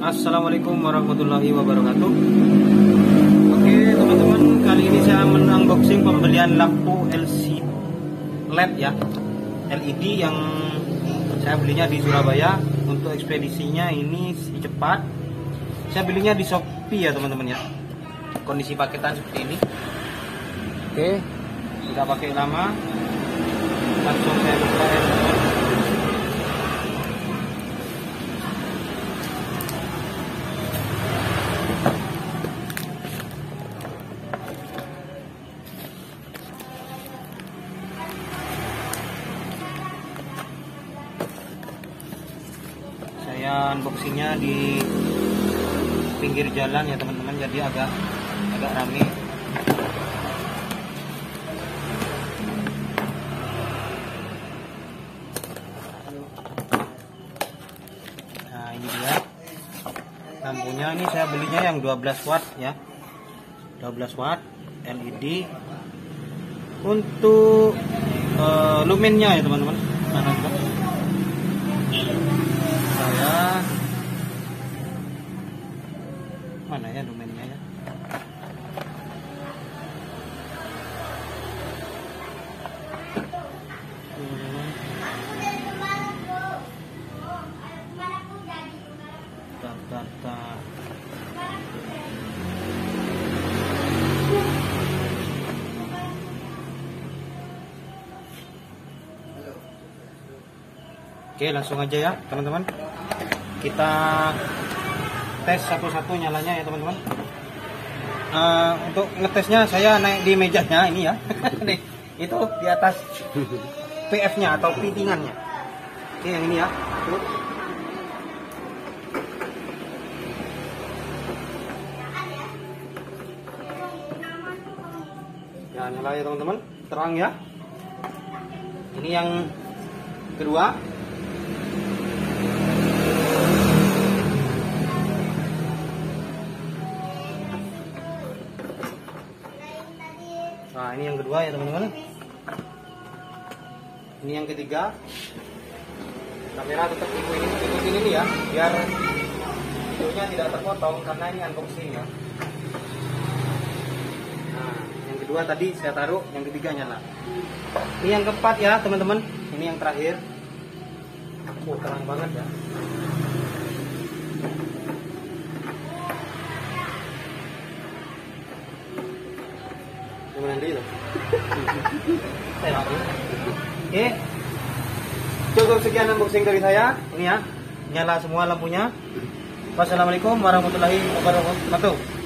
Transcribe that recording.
Assalamualaikum warahmatullahi wabarakatuh. Oke teman-teman kali ini saya menunboxing pembelian lampu LCD LED ya. LED yang saya belinya di Surabaya. Untuk ekspedisinya ini cepat. Saya belinya di Shopee ya teman-teman ya. Kondisi paketan seperti ini. Oke tidak pakai lama. Langsung saya buka saya unboxingnya di pinggir jalan ya teman-teman. Jadi agak agak rame. Nah ini dia. Lampunya ini saya belinya yang 12 watt ya. 12 watt LED untuk uh, lumennya ya teman-teman. Mana mana ya lumennya ya? Oke langsung aja ya teman-teman Kita tes satu-satu nyalanya ya teman-teman. Uh, Untuk ngetesnya saya naik di mejanya ini ya. Nih, Itu di atas PF nya atau pitingannya. Oke yang ini ya Tuh. Ya nyala ya teman-teman. Terang ya. Ini yang kedua Nah ini yang kedua ya teman-teman. Ini yang ketiga. Kamera tetap ikutin, ikutin ini ya Biar videonya tidak terpotong Karena ini unboxing ya Nah yang kedua tadi saya taruh Yang ketiga nyala. Ini yang keempat ya teman-teman. Ini yang terakhir. Oh terang banget ya Saya pakai. Oke. Cukup sekian unboxing dari saya. Ini ya. Nyala semua lampunya. Wassalamualaikum warahmatullahi wabarakatuh.